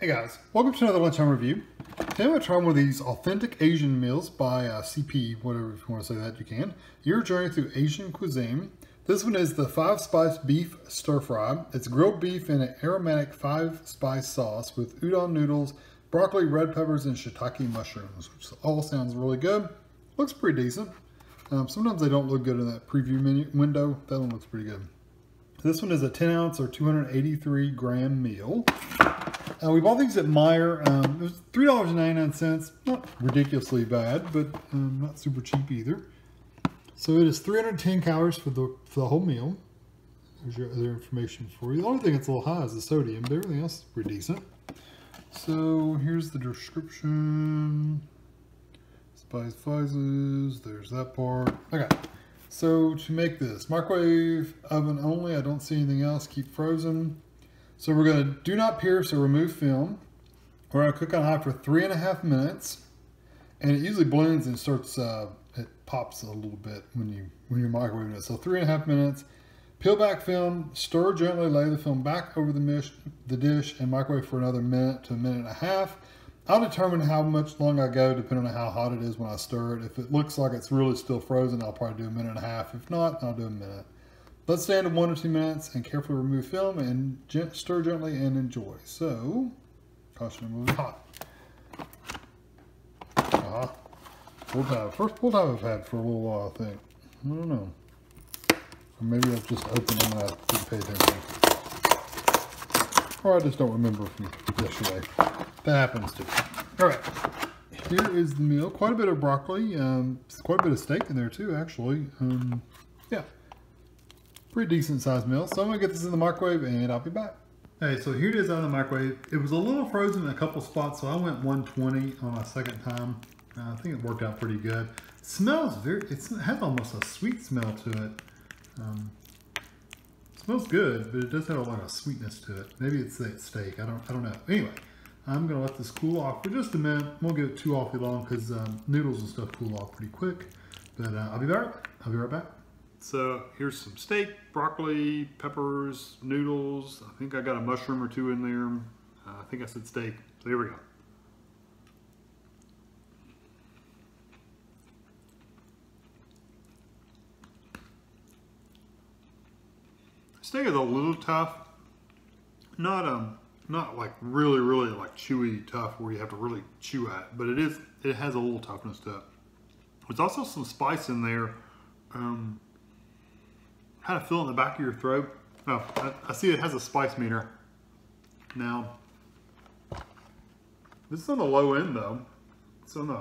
Hey guys, welcome to another lunchtime review. Today I'm going to try one of these authentic Asian meals by uh, CP, whatever if you want to say that you can. Your journey through Asian cuisine. This one is the five spice beef stir fry. It's grilled beef in an aromatic five spice sauce with udon noodles, broccoli, red peppers, and shiitake mushrooms, which all sounds really good. Looks pretty decent. Um, sometimes they don't look good in that preview menu window. That one looks pretty good. This one is a 10 ounce or 283 gram meal. Uh, we bought these at Meijer. Um, it was $3.99. Not ridiculously bad, but um, not super cheap either. So it is 310 calories for the for the whole meal. There's your other information for you. The only thing that's a little high is the sodium, but everything else is pretty decent. So here's the description. Spice Phases, there's that part. Okay, so to make this, microwave oven only, I don't see anything else, keep frozen. So we're gonna do not pierce or remove film. We're gonna cook on high for three and a half minutes. And it usually blends and starts, uh, it pops a little bit when, you, when you're microwaving it. So three and a half minutes. Peel back film, stir gently, lay the film back over the, mish, the dish and microwave for another minute to a minute and a half. I'll determine how much long I go depending on how hot it is when I stir it. If it looks like it's really still frozen, I'll probably do a minute and a half. If not, I'll do a minute. Let stand in one or two minutes and carefully remove film and stir gently and enjoy. So, caution moving hot. Uh -huh. Full time. First full time I've had for a little while, I think. I don't know. Or maybe I've just opened them and I didn't pay attention. Or I just don't remember from yesterday. That happens too. All right. Here is the meal. Quite a bit of broccoli. Um, quite a bit of steak in there too, actually. Um, yeah pretty decent sized meal. So I'm gonna get this in the microwave and I'll be back. Hey, so here it is out of the microwave. It was a little frozen in a couple spots, so I went 120 on my second time. Uh, I think it worked out pretty good. It smells very, it has almost a sweet smell to it. Um, smells good, but it does have a lot of sweetness to it. Maybe it's that steak, I don't, I don't know. Anyway, I'm gonna let this cool off for just a minute. Won't get it too awfully long because um, noodles and stuff cool off pretty quick. But uh, I'll be back. I'll be right back. So here's some steak, broccoli, peppers, noodles. I think I got a mushroom or two in there. Uh, I think I said steak. So here we go. Steak is a little tough. Not um not like really, really like chewy tough where you have to really chew at, but it is it has a little toughness to it. There's also some spice in there. Um, kind of feel in the back of your throat. Oh, I, I see it has a spice meter. Now, this is on the low end though. It's on the,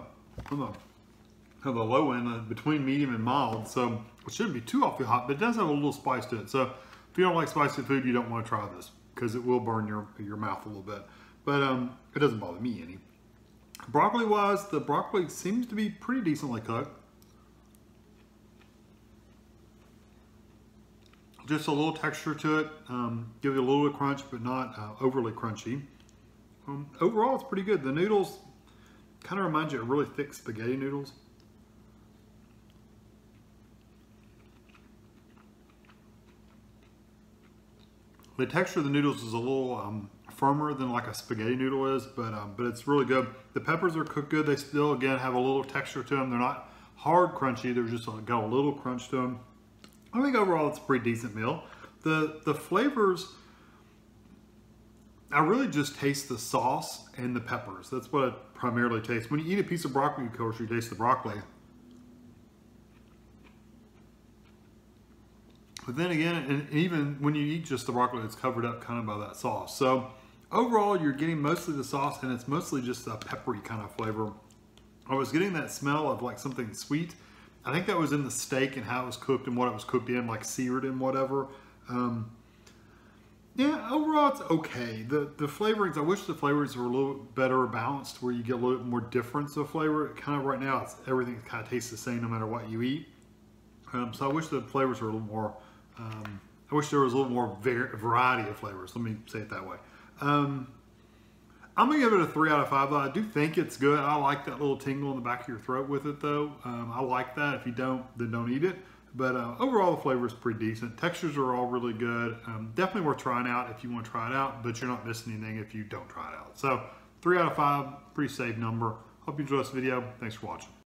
on the, on the low end, uh, between medium and mild. So it shouldn't be too awfully hot, but it does have a little spice to it. So if you don't like spicy food, you don't want to try this because it will burn your, your mouth a little bit. But um, it doesn't bother me any. Broccoli wise, the broccoli seems to be pretty decently cooked. Just a little texture to it. Um, give you a little bit of crunch, but not uh, overly crunchy. Um, overall, it's pretty good. The noodles kind of remind you of really thick spaghetti noodles. The texture of the noodles is a little um, firmer than like a spaghetti noodle is, but um, but it's really good. The peppers are cooked good. They still, again, have a little texture to them. They're not hard crunchy. They're just got a little crunch to them. I think overall it's a pretty decent meal. The, the flavors, I really just taste the sauce and the peppers. That's what I primarily taste. When you eat a piece of broccoli, of course, you taste the broccoli. But then again, and even when you eat just the broccoli, it's covered up kind of by that sauce. So overall, you're getting mostly the sauce and it's mostly just a peppery kind of flavor. I was getting that smell of like something sweet I think that was in the steak and how it was cooked and what it was cooked in, like seared and whatever. Um, yeah, overall it's okay. The the flavorings, I wish the flavors were a little better balanced where you get a little bit more difference of flavor. Kind of right now, it's everything kind of tastes the same no matter what you eat. Um, so I wish the flavors were a little more, um, I wish there was a little more variety of flavors. Let me say it that way. Um, I'm gonna give it a three out of five. Though I do think it's good. I like that little tingle in the back of your throat with it, though. Um, I like that. If you don't, then don't eat it. But uh, overall, the flavor is pretty decent. Textures are all really good. Um, definitely worth trying out if you want to try it out, but you're not missing anything if you don't try it out. So three out of five, pretty safe number. Hope you enjoyed this video. Thanks for watching.